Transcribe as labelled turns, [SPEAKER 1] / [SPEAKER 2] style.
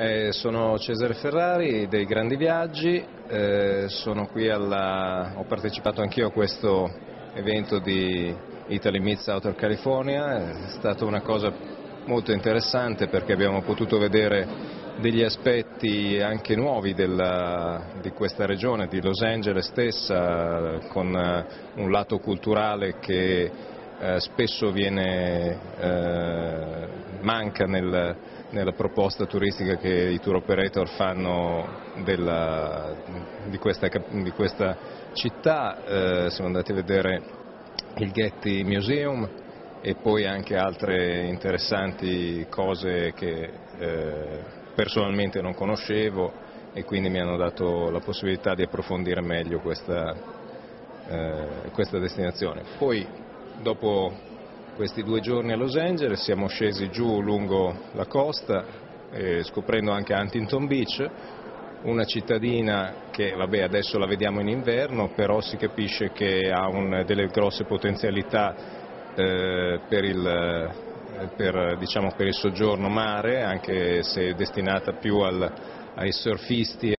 [SPEAKER 1] Eh, sono Cesare Ferrari dei Grandi Viaggi, eh, sono qui alla... ho partecipato anch'io a questo evento di Italy Meets Outer California, è stata una cosa molto interessante perché abbiamo potuto vedere degli aspetti anche nuovi della, di questa regione, di Los Angeles stessa, con eh, un lato culturale che eh, spesso viene, eh, manca nel, nella proposta turistica che i tour operator fanno della, di, questa, di, questa, città, eh, siamo andati a vedere il Getty Museum e poi anche altre interessanti cose che eh, personalmente non conoscevo e quindi mi hanno dato la possibilità di approfondire meglio questa, eh, questa destinazione. Poi dopo questi due giorni a Los Angeles siamo scesi giù lungo la costa eh, scoprendo anche Huntington Beach, una cittadina che vabbè, adesso la vediamo in inverno, però si capisce che ha un, delle grosse potenzialità eh, per, il, per, diciamo, per, il, soggiorno mare, anche se destinata più al, ai surfisti